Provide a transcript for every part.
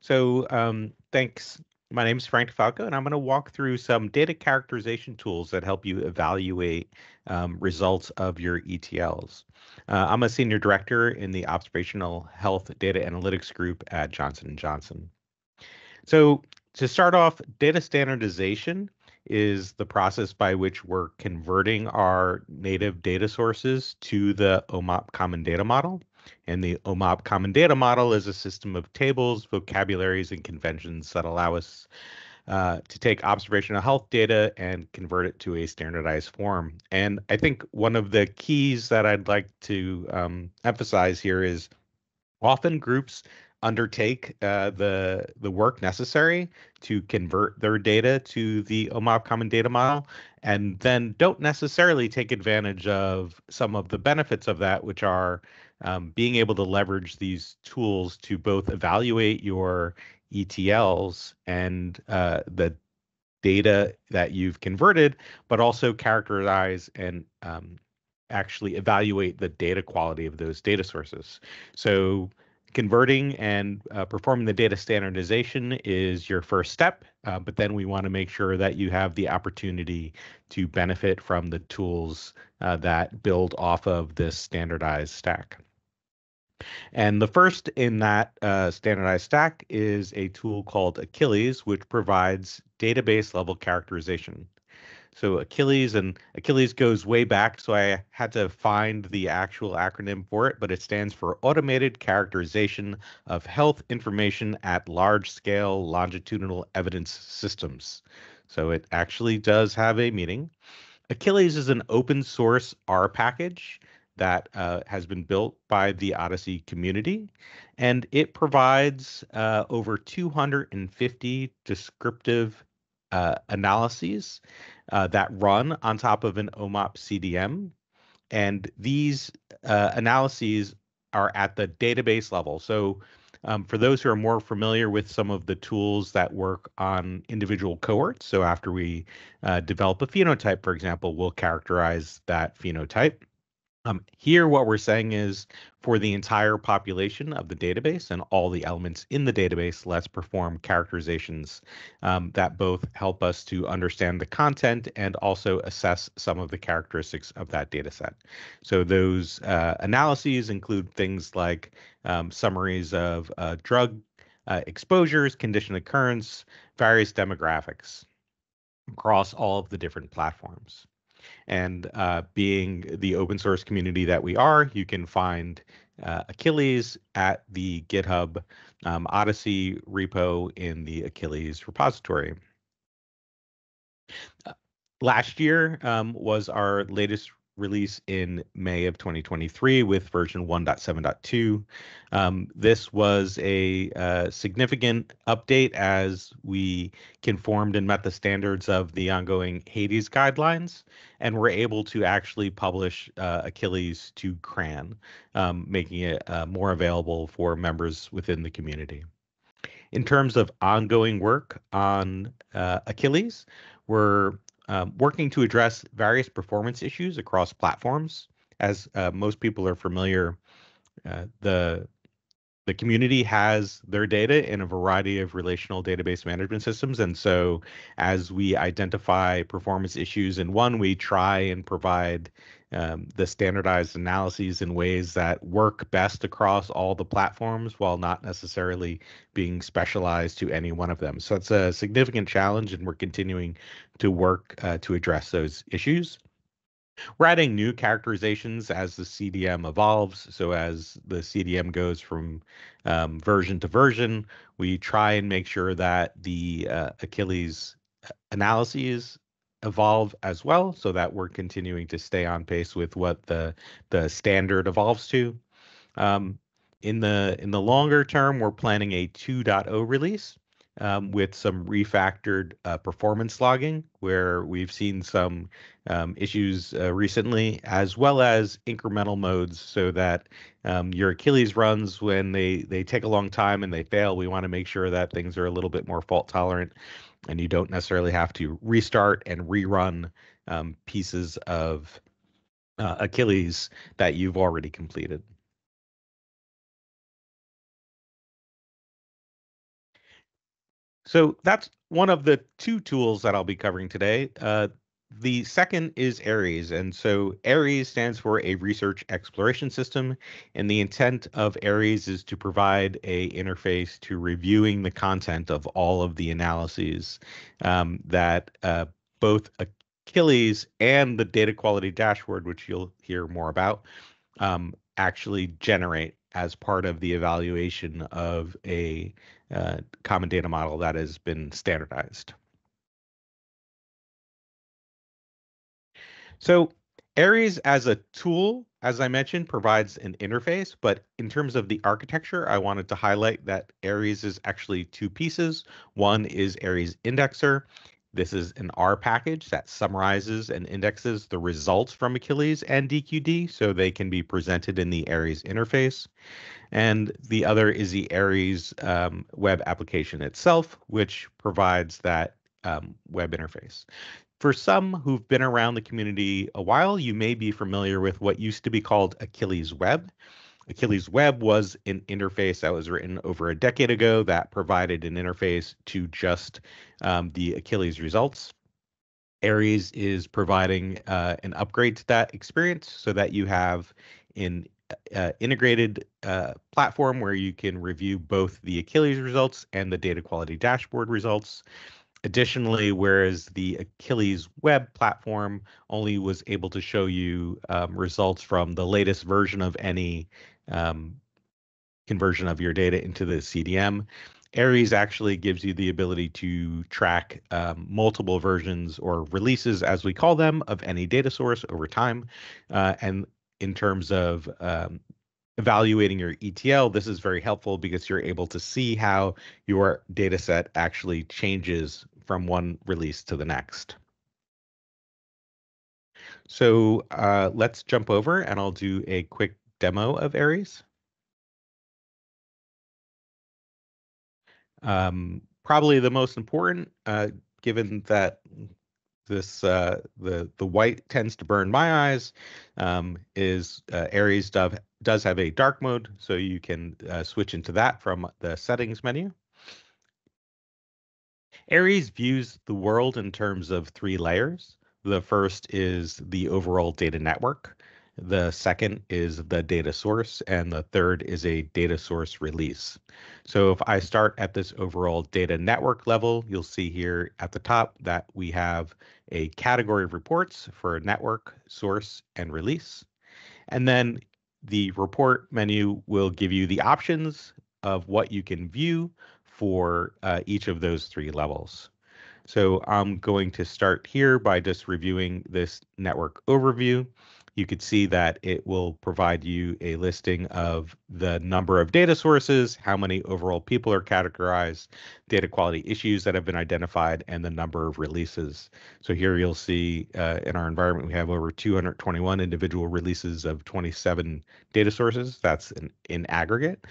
So um, thanks. My name is Frank DeFalco, and I'm going to walk through some data characterization tools that help you evaluate um, results of your ETLs. Uh, I'm a senior director in the Observational Health Data Analytics Group at Johnson & Johnson. So to start off, data standardization is the process by which we're converting our native data sources to the OMOP Common Data Model. And the OMOP Common Data Model is a system of tables, vocabularies, and conventions that allow us uh, to take observational health data and convert it to a standardized form. And I think one of the keys that I'd like to um, emphasize here is often groups undertake uh, the the work necessary to convert their data to the OMOP Common Data Model, and then don't necessarily take advantage of some of the benefits of that, which are um, being able to leverage these tools to both evaluate your ETLs and uh, the data that you've converted, but also characterize and um, actually evaluate the data quality of those data sources. So converting and uh, performing the data standardization is your first step, uh, but then we want to make sure that you have the opportunity to benefit from the tools uh, that build off of this standardized stack. And the first in that uh, standardized stack is a tool called Achilles, which provides database level characterization. So Achilles and Achilles goes way back, so I had to find the actual acronym for it, but it stands for Automated Characterization of Health Information at Large Scale Longitudinal Evidence Systems. So it actually does have a meaning. Achilles is an open source R package that uh, has been built by the OHDSI community, and it provides uh, over 250 descriptive uh, analyses uh, that run on top of an OMOP CDM. And these uh, analyses are at the database level. So, um, for those who are more familiar with some of the tools that work on individual cohorts, so after we uh, develop a phenotype, for example, we'll characterize that phenotype. Um, here, what we're saying is for the entire population of the database and all the elements in the database, let's perform characterizations um, that both help us to understand the content and also assess some of the characteristics of that data set. So those uh, analyses include things like um, summaries of uh, drug uh, exposures, condition occurrence, various demographics across all of the different platforms. And uh, being the open source community that we are, you can find uh, Achilles at the GitHub um, OHDSI repo in the Achilles repository. Uh, last year um, was our latest release in May of 2023 with version 1.7.2. Um, this was a uh, significant update as we conformed and met the standards of the ongoing HADES guidelines, and were able to actually publish uh, Achilles to CRAN, um, making it uh, more available for members within the community. In terms of ongoing work on uh, Achilles, we're um, working to address various performance issues across platforms. As uh, most people are familiar, uh, the the community has their data in a variety of relational database management systems. And so as we identify performance issues in one, we try and provide um, the standardized analyses in ways that work best across all the platforms while not necessarily being specialized to any one of them. So it's a significant challenge, and we're continuing to work uh, to address those issues. We're adding new characterizations as the CDM evolves. So as the CDM goes from um, version to version, we try and make sure that the uh, Achilles uh, analyses evolve as well, so that we're continuing to stay on pace with what the the standard evolves to. Um, in the in the longer term, we're planning a 2.0 release um, with some refactored uh, performance logging, where we've seen some um, issues uh, recently, as well as incremental modes, so that um, your Achilles runs when they they take a long time and they fail. We want to make sure that things are a little bit more fault tolerant, and you don't necessarily have to restart and rerun um, pieces of uh, Achilles that you've already completed. So that's one of the two tools that I'll be covering today. Uh, the second is ARES. And so ARES stands for a research exploration system. And the intent of ARES is to provide a interface to reviewing the content of all of the analyses um, that uh, both Achilles and the data quality dashboard, which you'll hear more about, um, actually generate as part of the evaluation of a uh, common data model that has been standardized. So ARES as a tool, as I mentioned, provides an interface, but in terms of the architecture, I wanted to highlight that ARES is actually two pieces. One is ARES Indexer. This is an R package that summarizes and indexes the results from Achilles and DQD so they can be presented in the ARES interface. And the other is the ARES um, web application itself, which provides that um, web interface. For some who've been around the community a while, you may be familiar with what used to be called Achilles Web. Achilles Web was an interface that was written over a decade ago that provided an interface to just um, the Achilles results. ARES is providing uh, an upgrade to that experience so that you have an uh, integrated uh, platform where you can review both the Achilles results and the data quality dashboard results. Additionally, whereas the Achilles web platform only was able to show you um, results from the latest version of any um, conversion of your data into the CDM, ARES actually gives you the ability to track um, multiple versions or releases, as we call them, of any data source over time. Uh, and in terms of um, evaluating your ETL, this is very helpful because you're able to see how your data set actually changes from one release to the next. So uh, let's jump over and I'll do a quick demo of ARES. Um, probably the most important, uh, given that this uh, the the white tends to burn my eyes, um, is uh, ARES does does have a dark mode, so you can uh, switch into that from the settings menu. ARES views the world in terms of three layers. The first is the overall data network. The second is the data source, and the third is a data source release. So if I start at this overall data network level, you'll see here at the top that we have a category of reports for network, source, and release. And then the report menu will give you the options of what you can view for uh, each of those three levels. So I'm going to start here by just reviewing this network overview. You could see that it will provide you a listing of the number of data sources, how many overall people are categorized, data quality issues that have been identified, and the number of releases. So here you'll see uh, in our environment, we have over 221 individual releases of 27 data sources. That's in, in aggregate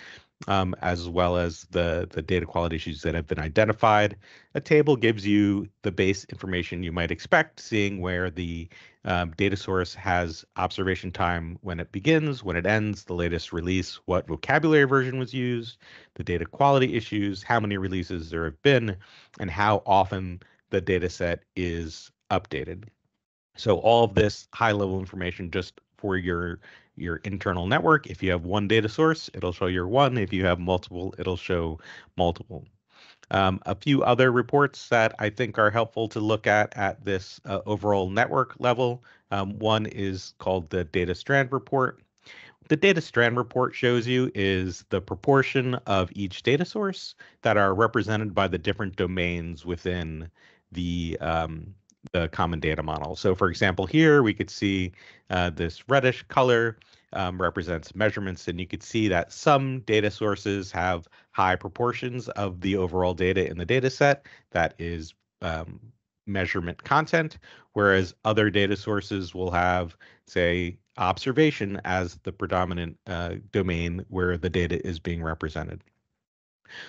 um, as well as the, the data quality issues that have been identified. A table gives you the base information you might expect, seeing where the um, data source has observation time when it begins, when it ends, the latest release, what vocabulary version was used, the data quality issues, how many releases there have been, and how often the data set is updated. So all of this high level information just for your your internal network. If you have one data source, it'll show your one. If you have multiple, it'll show multiple. Um, a few other reports that I think are helpful to look at at this uh, overall network level. Um, one is called the data strand report. The data strand report shows you is the proportion of each data source that are represented by the different domains within the um, the common data model. So for example, here we could see uh, this reddish color um, represents measurements, and you could see that some data sources have high proportions of the overall data in the data set that is um, measurement content, whereas other data sources will have, say, observation as the predominant uh, domain where the data is being represented.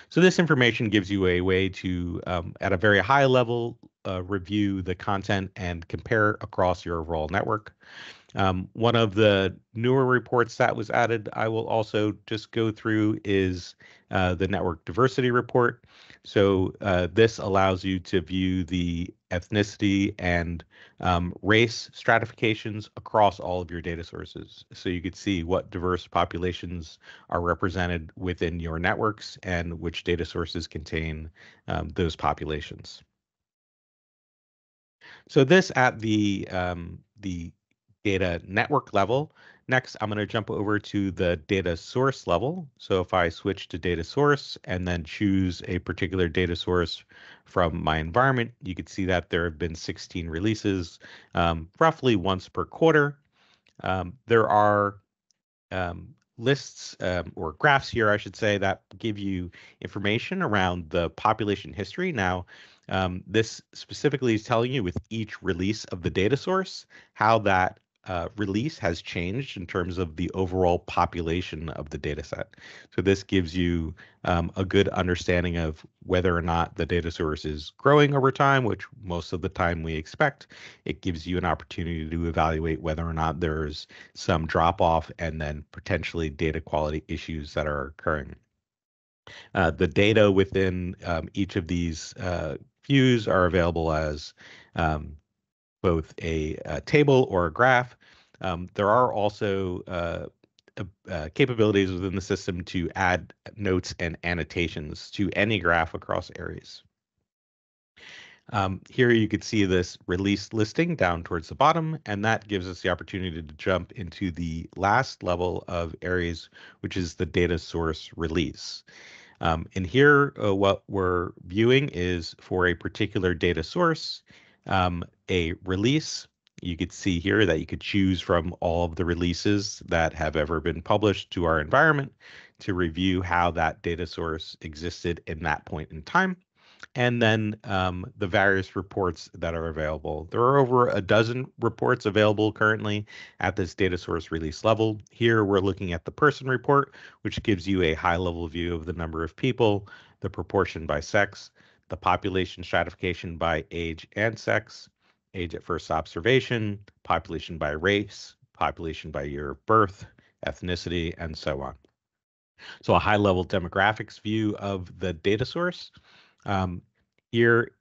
So this information gives you a way to, um, at a very high level, uh, review the content and compare across your overall network. Um, one of the newer reports that was added, I will also just go through, is uh, the network diversity report. So uh, this allows you to view the ethnicity and um, race stratifications across all of your data sources. So you could see what diverse populations are represented within your networks and which data sources contain um, those populations. So this at the um, the data network level. Next, I'm going to jump over to the data source level. So if I switch to data source and then choose a particular data source from my environment, you can see that there have been 16 releases, um, roughly once per quarter. Um, there are um, lists um, or graphs here, I should say, that give you information around the population history. Now, um, this specifically is telling you with each release of the data source how that uh, release has changed in terms of the overall population of the data set. So this gives you um, a good understanding of whether or not the data source is growing over time, which most of the time we expect. It gives you an opportunity to evaluate whether or not there's some drop off and then potentially data quality issues that are occurring. Uh, the data within um, each of these uh, views are available as um, both a, a, table or a graph. Um, there are also uh, uh, capabilities within the system to add notes and annotations to any graph across ARES. Um, here you could see this release listing down towards the bottom, and that gives us the opportunity to jump into the last level of ARES, which is the data source release. Um, and here, uh, what we're viewing is for a particular data source, um, a release. You could see here that you could choose from all of the releases that have ever been published to our environment to review how that data source existed in that point in time and then um, the various reports that are available. There are over a dozen reports available currently at this data source release level. Here we're looking at the person report, which gives you a high level view of the number of people, the proportion by sex, the population stratification by age and sex, age at first observation, population by race, population by year of birth, ethnicity, and so on. So a high level demographics view of the data source. Um, here,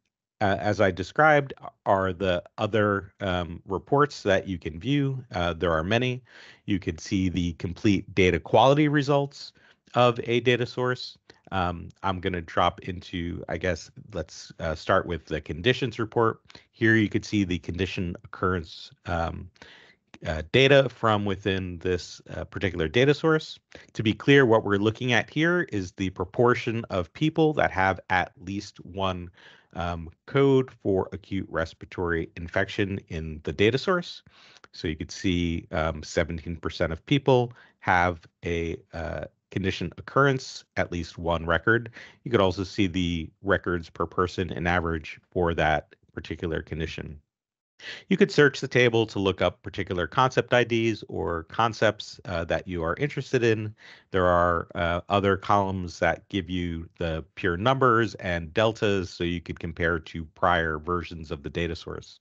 uh, as I described, are the other um, reports that you can view. Uh, there are many. You can see the complete data quality results of a data source. Um, I'm going to drop into, I guess, let's uh, start with the conditions report. Here you could see the condition occurrence um, uh, data from within this uh, particular data source. To be clear, what we're looking at here is the proportion of people that have at least one um, code for acute respiratory infection in the data source. So you could see 17% um, of people have a uh, condition occurrence, at least one record. You could also see the records per person and average for that particular condition. You could search the table to look up particular concept IDs or concepts uh, that you are interested in. There are uh, other columns that give you the pure numbers and deltas so you could compare to prior versions of the data source.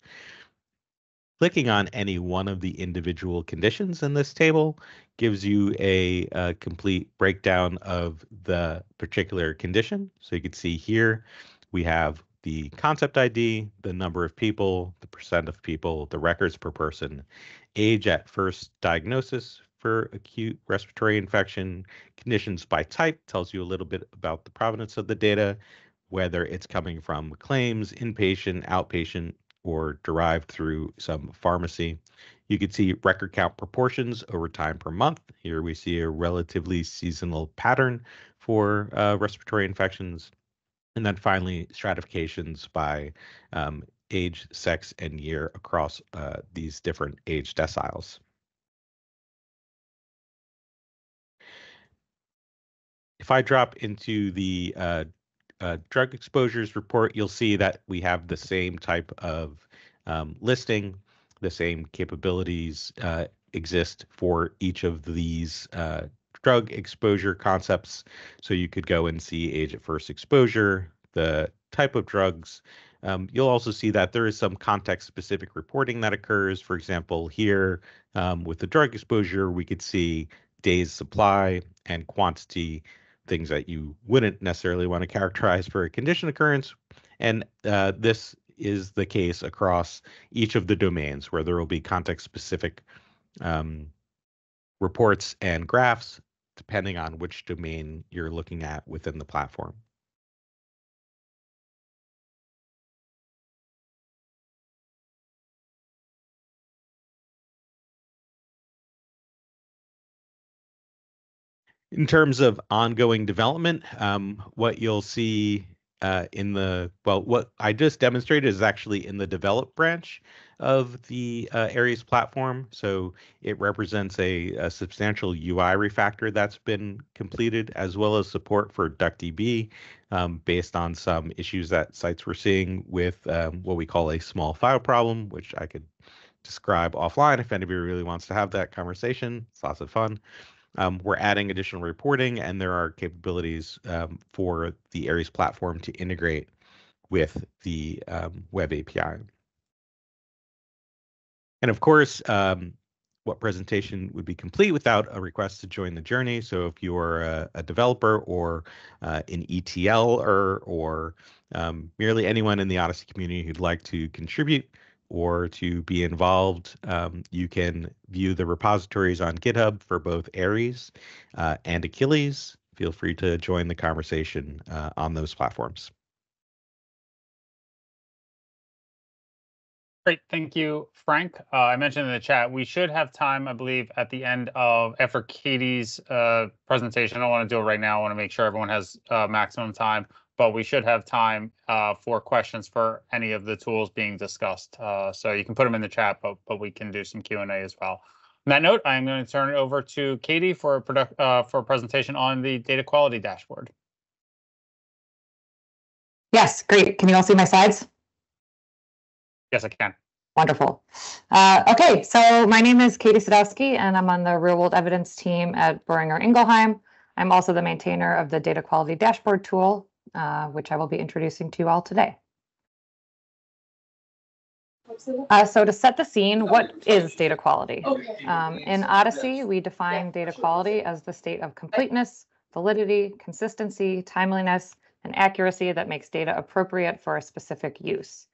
Clicking on any one of the individual conditions in this table gives you a, a complete breakdown of the particular condition. So you can see here we have the concept ID, the number of people, the percent of people, the records per person, age at first diagnosis for acute respiratory infection, conditions by type tells you a little bit about the provenance of the data, whether it's coming from claims, inpatient, outpatient, or derived through some pharmacy. You can see record count proportions over time per month. Here we see a relatively seasonal pattern for uh, respiratory infections. And then finally, stratifications by um, age, sex, and year across uh, these different age deciles. If I drop into the uh, uh, drug exposures report, you'll see that we have the same type of um, listing, the same capabilities uh, exist for each of these uh, drug exposure concepts. So you could go and see age at first exposure, the type of drugs, Um, you'll also see that there is some context-specific reporting that occurs. For example, here um, with the drug exposure, we could see days supply and quantity, things that you wouldn't necessarily want to characterize for a condition occurrence. And uh, this is the case across each of the domains where there will be context-specific um, reports and graphs depending on which domain you're looking at within the platform. In terms of ongoing development, um, what you'll see uh, in the well, what I just demonstrated is actually in the develop branch of the uh, ARES platform. So it represents a, a, substantial UI refactor that's been completed, as well as support for DuckDB um, based on some issues that sites were seeing with um, what we call a small file problem, which I could describe offline if anybody really wants to have that conversation. It's lots of fun. Um, we're adding additional reporting, and there are capabilities um, for the ARES platform to integrate with the um, web API. And of course, um, what presentation would be complete without a request to join the journey. So if you're a, a developer or uh, an ETL or, or um, merely anyone in the OHDSI community who'd like to contribute, or to be involved, um, you can view the repositories on GitHub for both ARES uh, and Achilles. Feel free to join the conversation uh, on those platforms. Great, thank you, Frank. Uh, I mentioned in the chat, we should have time, I believe, at the end of, after Katy's uh, presentation. I don't want to do it right now. I want to make sure everyone has uh, maximum time but we should have time uh, for questions for any of the tools being discussed. Uh, so you can put them in the chat, but but we can do some Q and A as well. On that note, I'm going to turn it over to Katy for a product uh, for a presentation on the data quality dashboard. Yes, great. Can you all see my slides? Yes, I can. Wonderful. Uh, okay, so my name is Katy Sadowski, and I'm on the real world evidence team at Boehringer Ingelheim. I'm also the maintainer of the data quality dashboard tool, uh, which I will be introducing to you all today. Uh, so to set the scene, what is data quality? Um, in OHDSI, we define data quality as the state of completeness, validity, consistency, timeliness, and accuracy that makes data appropriate for a specific use.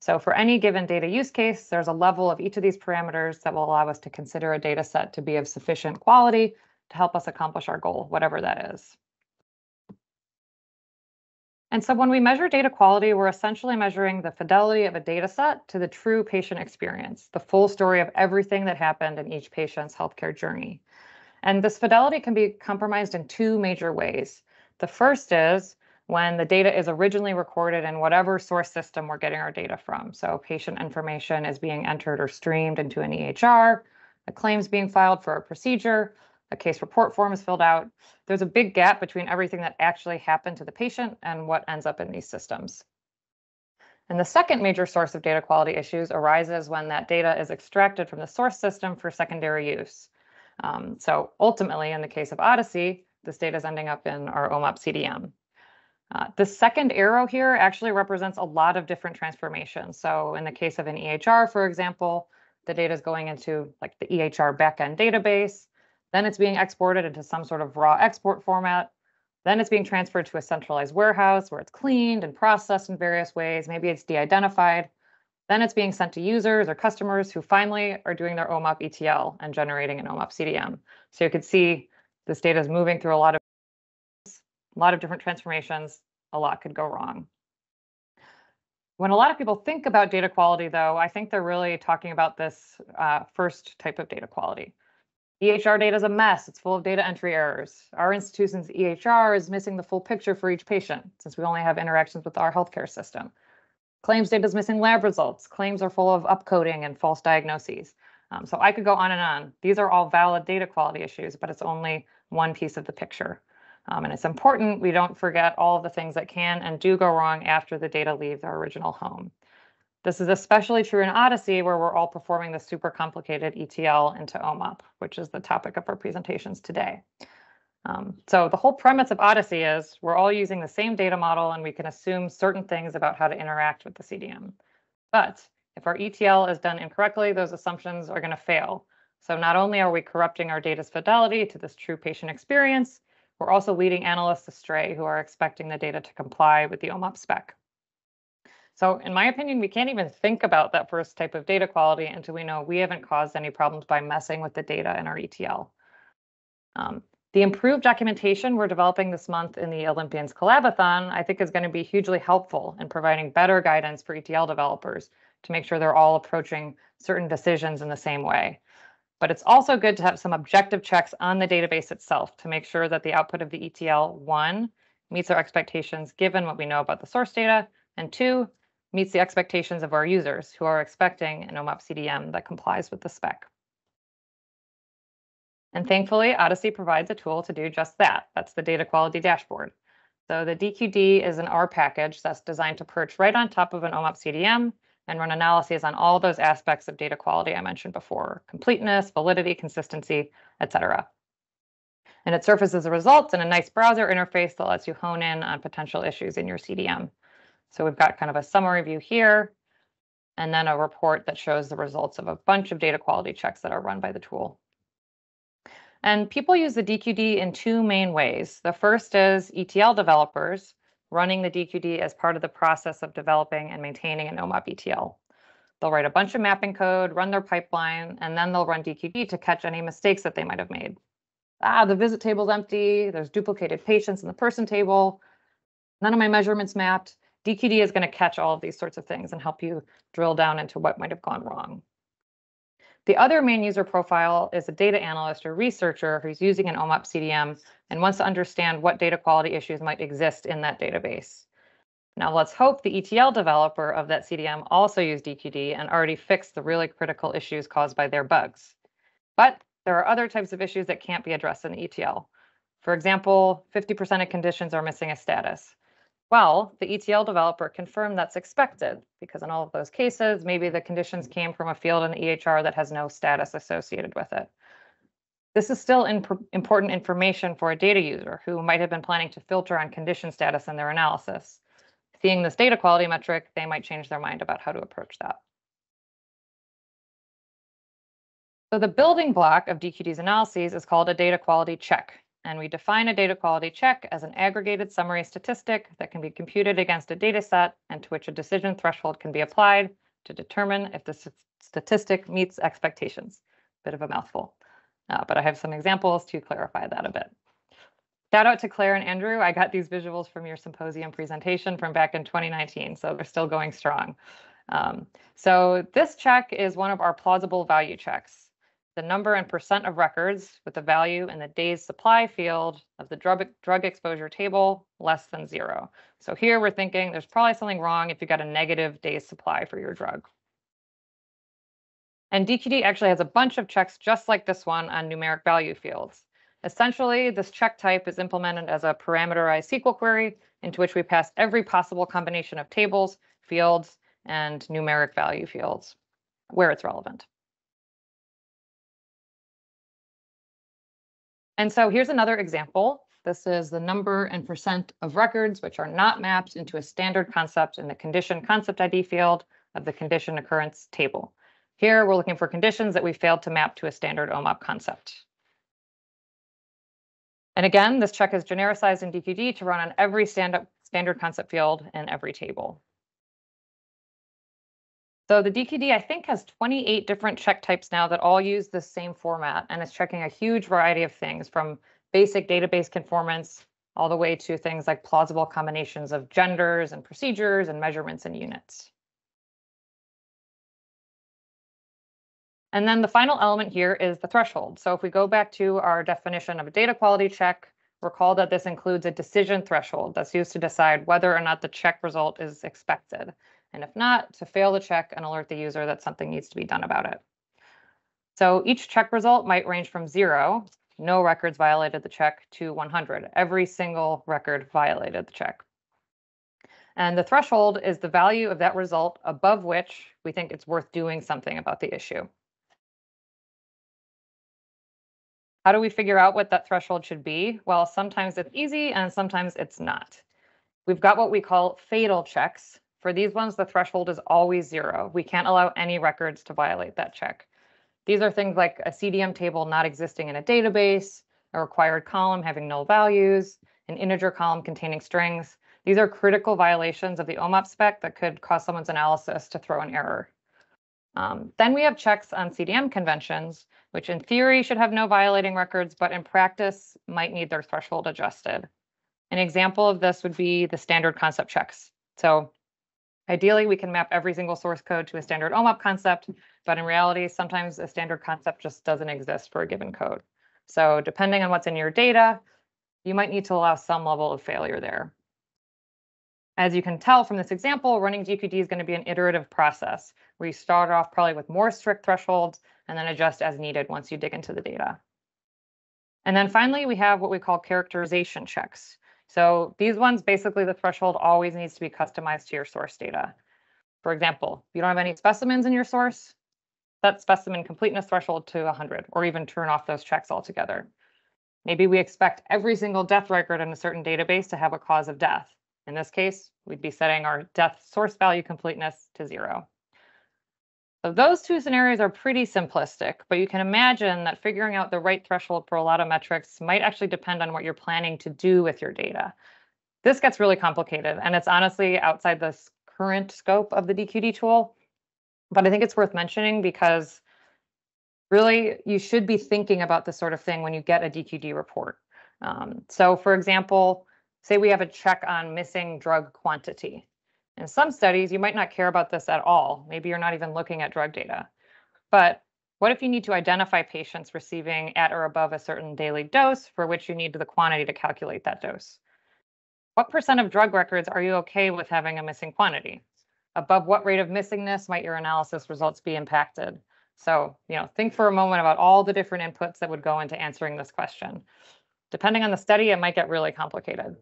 So for any given data use case, there's a level of each of these parameters that will allow us to consider a data set to be of sufficient quality to help us accomplish our goal, whatever that is. And so when we measure data quality, we're essentially measuring the fidelity of a data set to the true patient experience, the full story of everything that happened in each patient's healthcare journey. And this fidelity can be compromised in two major ways. The first is when the data is originally recorded in whatever source system we're getting our data from. So patient information is being entered or streamed into an EHR, a claims being filed for a procedure, a case report form is filled out, there's a big gap between everything that actually happened to the patient and what ends up in these systems. And the second major source of data quality issues arises when that data is extracted from the source system for secondary use. Um, so ultimately, in the case of OHDSI, this data is ending up in our OMOP CDM. Uh, the second arrow here actually represents a lot of different transformations. So in the case of an EHR, for example, the data is going into like the EHR backend database. Then it's being exported into some sort of raw export format. Then it's being transferred to a centralized warehouse where it's cleaned and processed in various ways. Maybe it's de-identified. Then it's being sent to users or customers who finally are doing their OMOP ETL and generating an OMOP CDM. So you could see this data is moving through a lot of a lot of different transformations. A lot could go wrong. When a lot of people think about data quality, though, I think they're really talking about this uh, first type of data quality. EHR data is a mess. It's full of data entry errors. Our institution's EHR is missing the full picture for each patient since we only have interactions with our healthcare system. Claims data is missing lab results. Claims are full of upcoding and false diagnoses. Um, so I could go on and on. These are all valid data quality issues, but it's only one piece of the picture. Um, and it's important we don't forget all of the things that can and do go wrong after the data leaves our original home. This is especially true in OHDSI, where we're all performing the super complicated ETL into OMOP, which is the topic of our presentations today. Um, so the whole premise of OHDSI is we're all using the same data model and we can assume certain things about how to interact with the CDM. But if our ETL is done incorrectly, those assumptions are going to fail. So not only are we corrupting our data's fidelity to this true patient experience, we're also leading analysts astray who are expecting the data to comply with the OMOP spec. So in my opinion, we can't even think about that first type of data quality until we know we haven't caused any problems by messing with the data in our ETL. Um, the improved documentation we're developing this month in the Olympians Collabathon, I think is going to be hugely helpful in providing better guidance for ETL developers to make sure they're all approaching certain decisions in the same way. But it's also good to have some objective checks on the database itself to make sure that the output of the ETL, one, meets our expectations given what we know about the source data, and two, meets the expectations of our users who are expecting an OMOP CDM that complies with the spec. And thankfully, OHDSI provides a tool to do just that. That's the data quality dashboard. So the DQD is an R package that's designed to perch right on top of an OMOP CDM and run analyses on all those aspects of data quality I mentioned before, completeness, validity, consistency, etc. And it surfaces the results in a nice browser interface that lets you hone in on potential issues in your CDM. So we've got kind of a summary view here, and then a report that shows the results of a bunch of data quality checks that are run by the tool. And people use the DQD in two main ways. The first is ETL developers running the DQD as part of the process of developing and maintaining an OMOP ETL. They'll write a bunch of mapping code, run their pipeline, and then they'll run DQD to catch any mistakes that they might have made. Ah, the visit table's empty. There's duplicated patients in the person table. None of my measurements mapped. DQD is going to catch all of these sorts of things and help you drill down into what might have gone wrong. The other main user profile is a data analyst or researcher who's using an OMOP CDM and wants to understand what data quality issues might exist in that database. Now let's hope the ETL developer of that CDM also used DQD and already fixed the really critical issues caused by their bugs. But there are other types of issues that can't be addressed in the ETL. For example, 50% of conditions are missing a status. Well, the ETL developer confirmed that's expected because in all of those cases, maybe the conditions came from a field in the EHR that has no status associated with it. This is still important information for a data user who might have been planning to filter on condition status in their analysis. Seeing this data quality metric, they might change their mind about how to approach that. So the building block of DQD's analyses is called a data quality check. And we define a data quality check as an aggregated summary statistic that can be computed against a data set and to which a decision threshold can be applied to determine if the statistic meets expectations. Bit of a mouthful, uh, but I have some examples to clarify that a bit. Shout out to Claire and Andrew. I got these visuals from your symposium presentation from back in 2019, so they're still going strong. Um, so this check is one of our plausible value checks the number and percent of records with the value in the days supply field of the drug, drug exposure table less than zero. So here we're thinking there's probably something wrong if you got a negative days supply for your drug. And DQD actually has a bunch of checks just like this one on numeric value fields. Essentially, this check type is implemented as a parameterized SQL query into which we pass every possible combination of tables, fields, and numeric value fields where it's relevant. And so here's another example. This is the number and percent of records which are not mapped into a standard concept in the condition concept ID field of the condition occurrence table. Here, we're looking for conditions that we failed to map to a standard OMOP concept. And again, this check is genericized in DQD to run on every stand standard concept field in every table. So the DQD, I think, has 28 different check types now that all use the same format, and it's checking a huge variety of things from basic database conformance all the way to things like plausible combinations of genders and procedures and measurements and units. And then the final element here is the threshold. So if we go back to our definition of a data quality check, recall that this includes a decision threshold that's used to decide whether or not the check result is expected and if not, to fail the check and alert the user that something needs to be done about it. So each check result might range from zero, no records violated the check, to 100. Every single record violated the check. And the threshold is the value of that result above which we think it's worth doing something about the issue. How do we figure out what that threshold should be? Well, sometimes it's easy and sometimes it's not. We've got what we call fatal checks. For these ones, the threshold is always zero. We can't allow any records to violate that check. These are things like a CDM table not existing in a database, a required column having null values, an integer column containing strings. These are critical violations of the OMOP spec that could cause someone's analysis to throw an error. Um, then we have checks on CDM conventions, which in theory should have no violating records, but in practice might need their threshold adjusted. An example of this would be the standard concept checks. So ideally, we can map every single source code to a standard OMOP concept, but in reality, sometimes a standard concept just doesn't exist for a given code. So depending on what's in your data, you might need to allow some level of failure there. As you can tell from this example, running DQD is going to be an iterative process where you start off probably with more strict thresholds and then adjust as needed once you dig into the data. And then finally, we have what we call characterization checks. So these ones, basically the threshold always needs to be customized to your source data. For example, if you don't have any specimens in your source, set specimen completeness threshold to 100 or even turn off those checks altogether. Maybe we expect every single death record in a certain database to have a cause of death. In this case, we'd be setting our death source value completeness to zero. So those two scenarios are pretty simplistic, but you can imagine that figuring out the right threshold for a lot of metrics might actually depend on what you're planning to do with your data. This gets really complicated, and it's honestly outside the current scope of the DQD tool, but I think it's worth mentioning because really you should be thinking about this sort of thing when you get a DQD report. Um, so for example, Say we have a check on missing drug quantity. In some studies, you might not care about this at all. Maybe you're not even looking at drug data. But what if you need to identify patients receiving at or above a certain daily dose for which you need the quantity to calculate that dose? What percent of drug records are you okay with having a missing quantity? Above what rate of missingness might your analysis results be impacted? So, you know, think for a moment about all the different inputs that would go into answering this question. Depending on the study, it might get really complicated.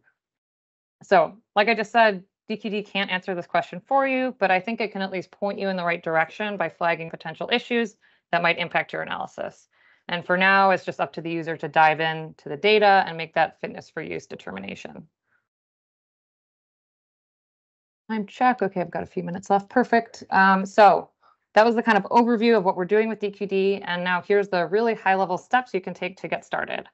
So, like I just said, DQD can't answer this question for you, but I think it can at least point you in the right direction by flagging potential issues that might impact your analysis. And for now, it's just up to the user to dive in to the data and make that fitness for use determination. Time check. Okay, I've got a few minutes left. Perfect. Um, so that was the kind of overview of what we're doing with DQD. And now here's the really high level steps you can take to get started.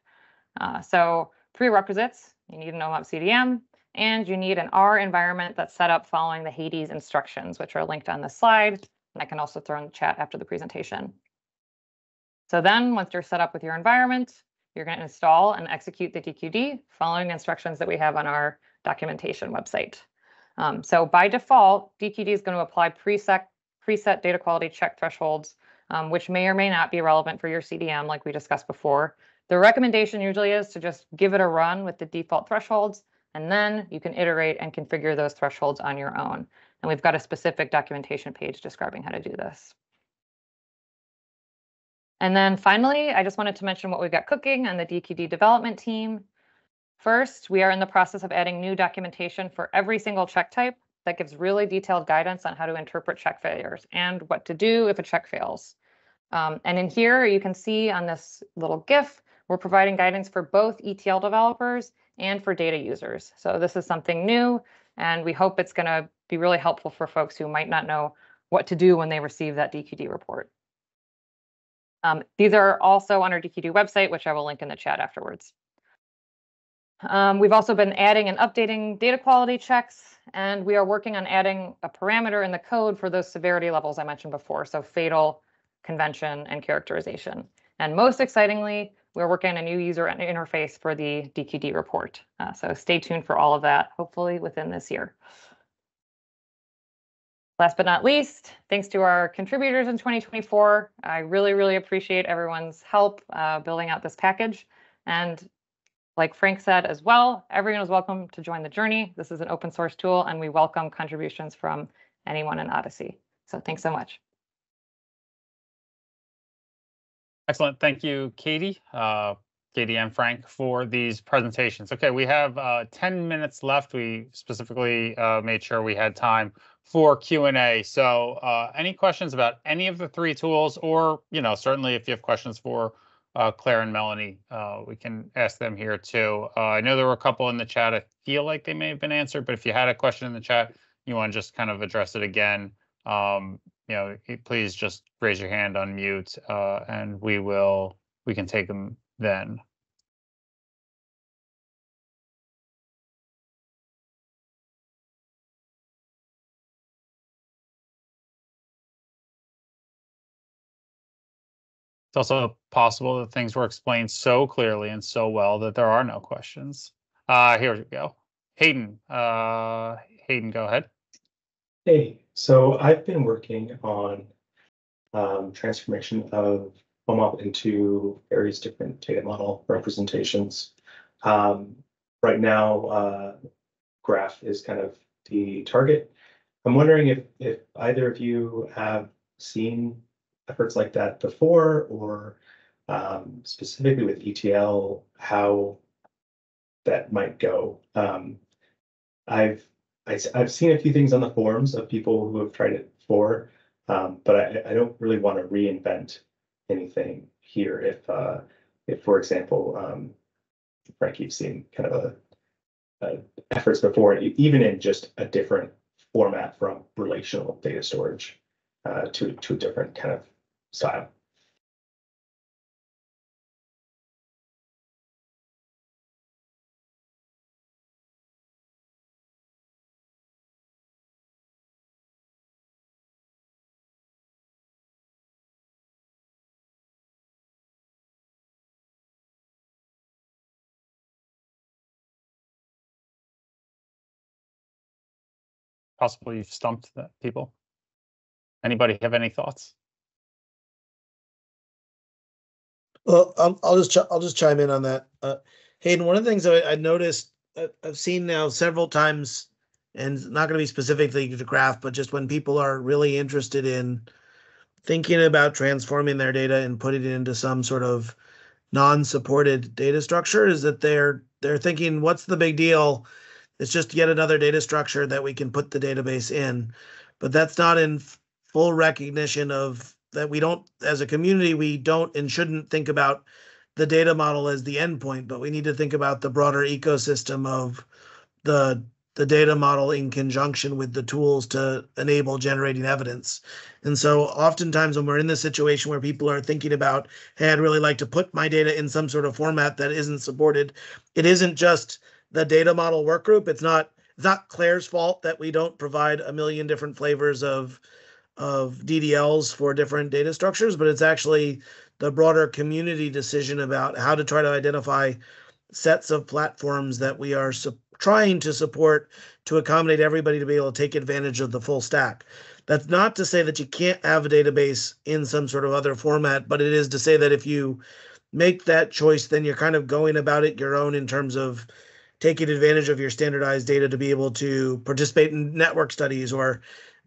Uh, so prerequisites, you need an OMOP CDM, and you need an R environment that's set up following the Hades instructions, which are linked on the slide. And I can also throw in the chat after the presentation. So then once you're set up with your environment, you're going to install and execute the DQD following instructions that we have on our documentation website. Um, so by default, DQD is going to apply preset, preset data quality check thresholds, um, which may or may not be relevant for your CDM like we discussed before. The recommendation usually is to just give it a run with the default thresholds and then you can iterate and configure those thresholds on your own. And we've got a specific documentation page describing how to do this. And then finally, I just wanted to mention what we've got cooking on the DQD development team. First, we are in the process of adding new documentation for every single check type that gives really detailed guidance on how to interpret check failures and what to do if a check fails. Um, and in here, you can see on this little GIF, we're providing guidance for both ETL developers and for data users. So this is something new, and we hope it's going to be really helpful for folks who might not know what to do when they receive that DQD report. Um, these are also on our DQD website, which I will link in the chat afterwards. Um, we've also been adding and updating data quality checks, and we are working on adding a parameter in the code for those severity levels I mentioned before, so fatal, convention, and characterization. And most excitingly, we're working on a new user interface for the DQD report. Uh, so stay tuned for all of that, hopefully within this year. Last but not least, thanks to our contributors in 2024. I really, really appreciate everyone's help uh, building out this package. And like Frank said as well, everyone is welcome to join the journey. This is an open source tool and we welcome contributions from anyone in OHDSI. So thanks so much. Excellent. Thank you, Katy, uh, Katy and Frank for these presentations. Okay, we have uh, 10 minutes left. We specifically uh, made sure we had time for Q&A. So uh, any questions about any of the three tools or, you know, certainly if you have questions for uh, Claire and Melanie, uh, we can ask them here too. I know there were a couple in the chat. I feel like they may have been answered, but if you had a question in the chat, you want to just kind of address it again, um, you know, please just raise your hand, unmute, uh, and we will, we can take them then. It's also possible that things were explained so clearly and so well that there are no questions. Uh, here we go. Hayden, uh, Hayden, go ahead. Hey, so I've been working on um, transformation of OMOP into various different data model representations. Um, right now, uh, graph is kind of the target. I'm wondering if, if either of you have seen efforts like that before or um, specifically with ETL, how that might go. Um, I've I, have seen a few things on the forums of people who have tried it before, um, but I, I don't really want to reinvent anything here. If, uh, if for example, um, Frank, you've seen kind of a, a efforts before, even in just a different format from relational data storage uh, to to a different kind of style. Possibly you've stumped the people. Anybody have any thoughts? Well, I'll, I'll just chi- I'll just chime in on that. Uh, Hayden, one of the things I, I noticed uh, I've seen now several times, and not going to be specifically to graph, but just when people are really interested in thinking about transforming their data and putting it into some sort of non-supported data structure, is that they're they're thinking, what's the big deal? It's just yet another data structure that we can put the database in, but that's not in full recognition of that we don't as a community we don't and shouldn't think about the data model as the endpoint but we need to think about the broader ecosystem of the the data model in conjunction with the tools to enable generating evidence. And so oftentimes when we're in this situation where people are thinking about hey i'd really like to put my data in some sort of format that isn't supported it isn't just the data model work group it's not it's not Clair's fault that we don't provide a million different flavors of of DDLs for different data structures, but it's actually the broader community decision about how to try to identify sets of platforms that we are su- trying to support to accommodate everybody to be able to take advantage of the full stack. That's not to say that you can't have a database in some sort of other format, but it is to say that if you make that choice, then you're kind of going about it your own in terms of taking advantage of your standardized data to be able to participate in network studies or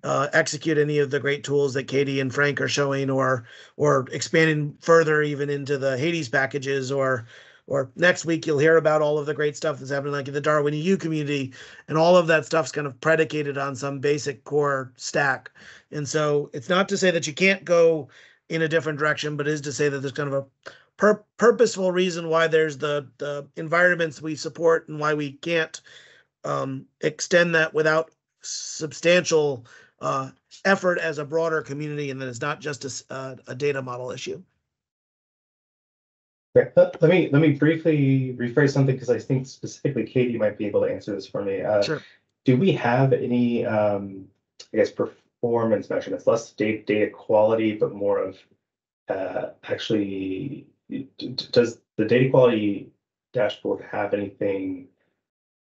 uh, execute any of the great tools that Katy and Frank are showing, or or expanding further even into the Hades packages, or or next week you'll hear about all of the great stuff that's happening like in the Darwin EU community, and all of that stuff's kind of predicated on some basic core stack. And so it's not to say that you can't go in a different direction, but it is to say that there's kind of a pur- purposeful reason why there's the the environments we support and why we can't um, extend that without substantial uh, effort as a broader community and that it's not just a, uh, a data model issue. Let, me, let me briefly rephrase something because I think specifically Katy might be able to answer this for me. Uh, Sure. Do we have any, um, I guess, performance measurements, less data, data quality, but more of, uh, actually, does the data quality dashboard have anything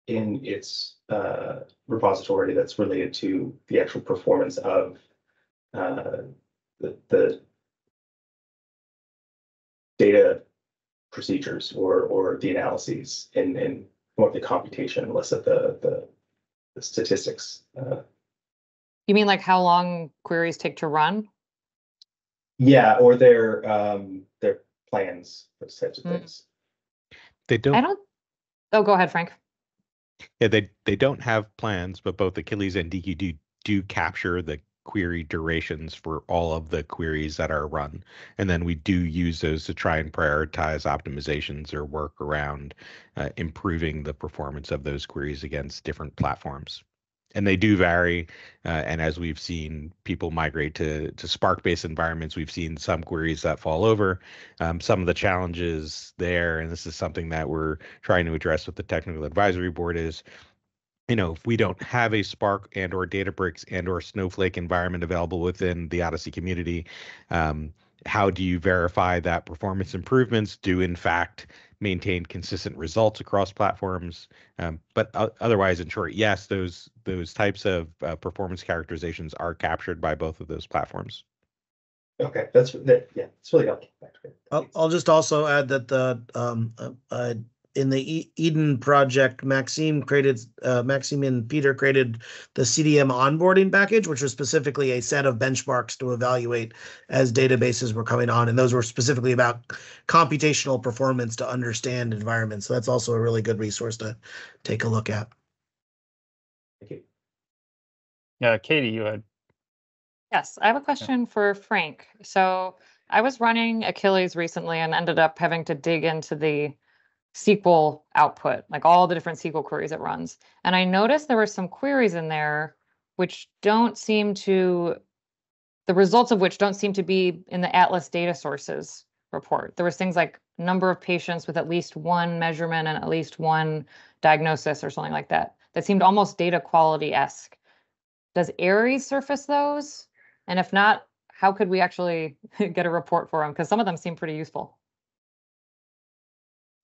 in its, uh, repository that's related to the actual performance of, uh, the, the data procedures or, or the analyses and, and more of the computation, less of the, the, the statistics. Uh, You mean like how long queries take to run? yeah, or their, um, their plans, those such Mm. things. They don't. I don't. Oh, go ahead, Frank. Yeah, they they don't have plans, but both Achilles and DQ do do capture the query durations for all of the queries that are run. And then we do use those to try and prioritize optimizations or work around uh, improving the performance of those queries against different platforms. And they do vary. Uh, and as we've seen people migrate to, to Spark based environments, we've seen some queries that fall over. Um, some of the challenges there, and this is something that we're trying to address with the technical advisory board, is you know, if we don't have a Spark and or Databricks and or Snowflake environment available within the OHDSI community, um, how do you verify that performance improvements do in fact maintain consistent results across platforms? Um, but uh, otherwise, in short, yes, those those types of uh, performance characterizations are captured by both of those platforms. Okay, that's, that, yeah, it's really helpful. I'll, I'll just also add that the, um, uh, uh, in the E- EHDEN project, Maxime created, uh, Maxime and Peter created the CDM onboarding package, which was specifically a set of benchmarks to evaluate as databases were coming on. And those were specifically about computational performance to understand environments. So that's also a really good resource to take a look at. Thank you. Yeah, Katy, you had. Yes, I have a question for Frank. So I was running Achilles recently and ended up having to dig into the SQL output, like all the different SQL queries it runs. And I noticed there were some queries in there which don't seem to, the results of which don't seem to be in the Atlas data sources report. There was things like number of patients with at least one measurement and at least one diagnosis or something like that. That seemed almost data quality-esque. Does ARES surface those? And if not, how could we actually get a report for them? Because some of them seem pretty useful.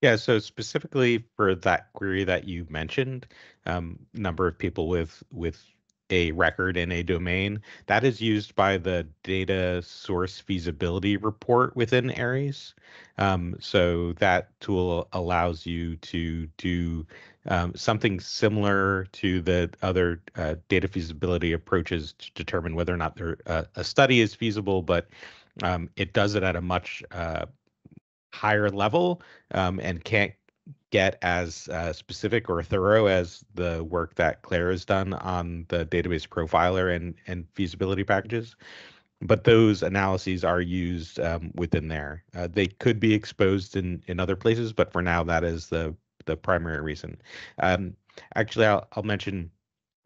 Yeah, so specifically for that query that you mentioned, um, number of people with with a record in a domain, that is used by the data source feasibility report within ARES. Um, so that tool allows you to do um, something similar to the other uh, data feasibility approaches to determine whether or not there, uh, a study is feasible, but um, it does it at a much uh, higher level um, and can't get as uh, specific or thorough as the work that Clair has done on the database profiler and, and feasibility packages. But those analyses are used um, within there. Uh, they could be exposed in, in other places, but for now, that is the, the primary reason. Um, actually, I'll, I'll mention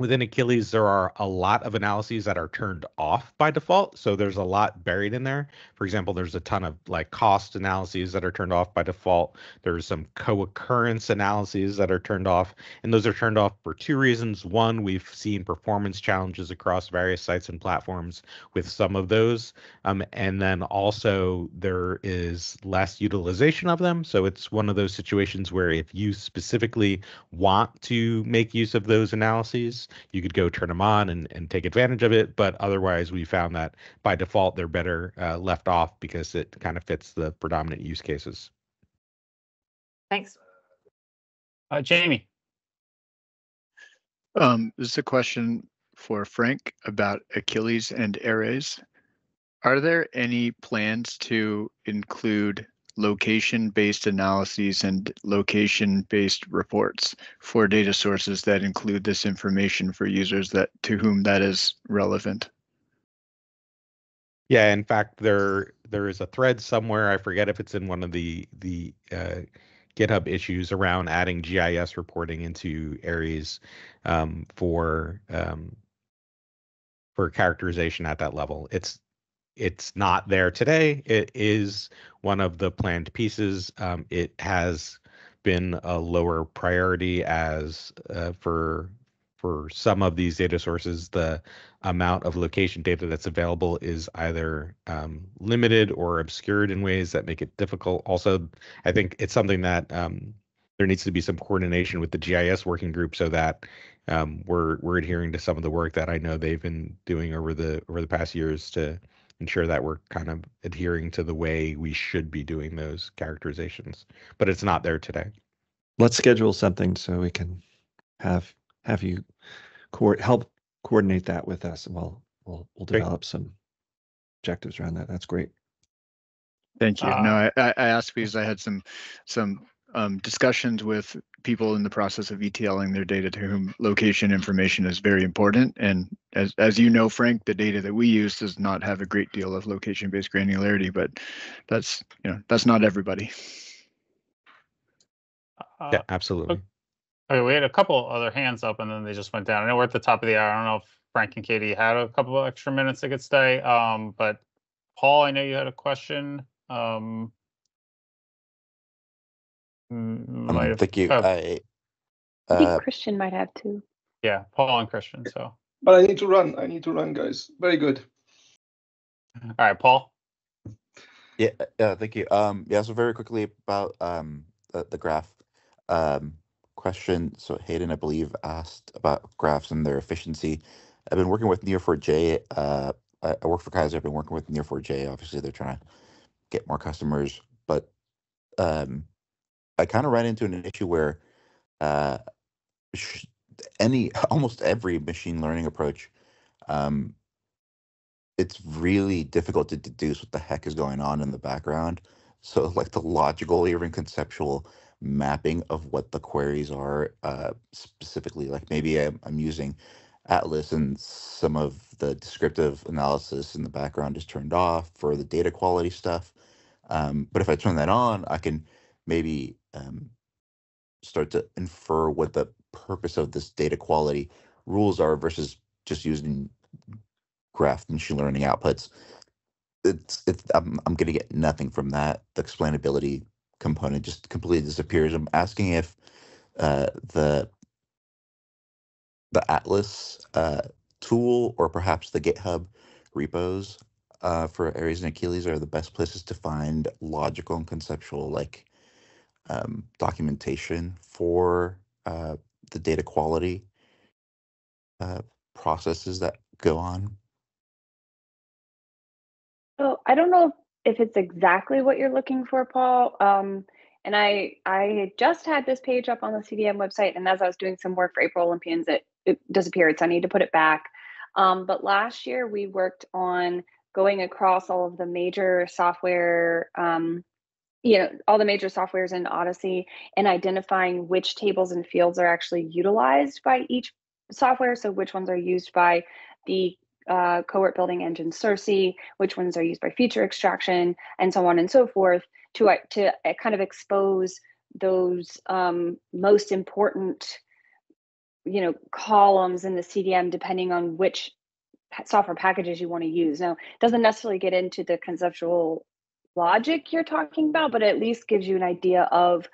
within Achilles, there are a lot of analyses that are turned off by default. So there's a lot buried in there. For example, there's a ton of like cost analyses that are turned off by default. There's some co-occurrence analyses that are turned off. And those are turned off for two reasons. One, we've seen performance challenges across various sites and platforms with some of those. Um, and then also there is less utilization of them. So it's one of those situations where if you specifically want to make use of those analyses, you could go turn them on and, and take advantage of it. But otherwise, we found that by default, they're better uh, left off because it kind of fits the predominant use cases. Thanks. Uh, Jamie. Um, this is a question for Frank about Achilles and Ares. Are there any plans to include location-based analyses and location-based reports for data sources that include this information for users that to whom that is relevant? Yeah, in fact, there there is a thread somewhere. I forget if it's in one of the the uh, GitHub issues around adding GIS reporting into ARES um, for um, for characterization at that level. It's it's not there today. It is one of the planned pieces. Um, it has been a lower priority as uh, for for some of these data sources, the amount of location data that's available is either um, limited or obscured in ways that make it difficult. Also, I think it's something that um, there needs to be some coordination with the GIS working group so that um, we're we're adhering to some of the work that I know they've been doing over the over the past years to ensure that we're kind of adhering to the way we should be doing those characterizations. But it's not there today. Let's schedule something so we can have have you co- help coordinate that with us, and we'll we'll we'll Great. develop some objectives around that. That's great. Thank you. Uh, No, I, I I asked because I had some, some um, discussions with people in the process of ETLing their data to whom location information is very important. And as, as you know, Frank, the data that we use does not have a great deal of location-based granularity, but that's, you know, that's not everybody. Uh, Yeah, absolutely. Okay, we had a couple other hands up and then they just went down. I know we're at the top of the hour. I don't know if Frank and Katy had a couple of extra minutes they could stay. Um, but Paul, I know you had a question. Um. Mm, Um, might have- thank you. oh, I, I uh, think Christian might have too. Yeah, Paul and Christian. So, But I need to run. I need to run, guys. Very good. all right, Paul. yeah, uh, thank you. Um, yeah, so very quickly about um the, the graph um question. So Hayden, I believe, asked about graphs and their efficiency. I've been working with Neo4j. Uh, I, I work for Kaiser. I've been working with Neo4j. Obviously, they're trying to get more customers, but um, I kind of ran into an issue where uh, any almost every machine learning approach um, it's really difficult to deduce what the heck is going on in the background. So, like the logical even conceptual mapping of what the queries are, uh, specifically, like maybe I'm, I'm using Atlas and some of the descriptive analysis in the background is turned off for the data quality stuff. Um, but if I turn that on, I can maybe um, start to infer what the purpose of this data quality rules are versus just using graph machine learning outputs. It's it's I'm I'm gonna get nothing from that. The explainability component just completely disappears. I'm asking if uh, the the Atlas uh, tool or perhaps the GitHub repos uh, for ARES and Achilles are the best places to find logical and conceptual like um, documentation for uh, the data quality uh, processes that go on. So I don't know if it's exactly what you're looking for, Paul. Um, and I I just had this page up on the CDM website, and as I was doing some work for April Olympians, it, it disappeared. So I need to put it back. Um, but last year we worked on going across all of the major software, um, you know, all the major softwares in OHDSI and identifying which tables and fields are actually utilized by each software. So which ones are used by the uh, cohort building engine Circe, which ones are used by feature extraction, and so on and so forth, to uh, to uh, kind of expose those um, most important, you know, columns in the CDM depending on which software packages you want to use. Now, it doesn't necessarily get into the conceptual logic you're talking about, but at least gives you an idea of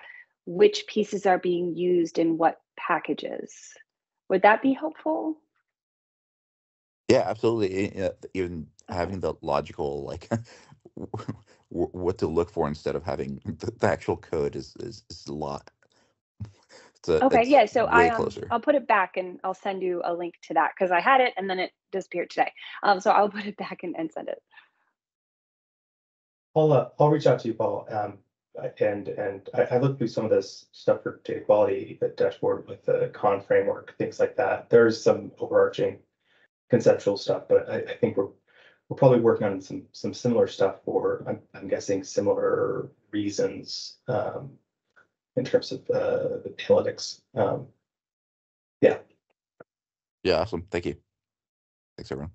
which pieces are being used in what packages. Would that be helpful? Yeah, absolutely. Uh, Even having the logical like what to look for instead of having the, the actual code is is, is a lot. It's a, Okay, yeah, so I um, I'll put it back and I'll send you a link to that because I had it and then it disappeared today. Um, so I'll put it back and, and send it. I'll, I'll reach out to you, Paul. Um, and, and I, I looked through some of this stuff for data quality, dashboard with the Kahn framework, things like that. There's some overarching conceptual stuff, but I, I think we're, we're probably working on some, some similar stuff for, I'm, I'm guessing similar reasons, um, in terms of, uh, the analytics. Um, yeah. Yeah, awesome. Thank you. Thanks, everyone.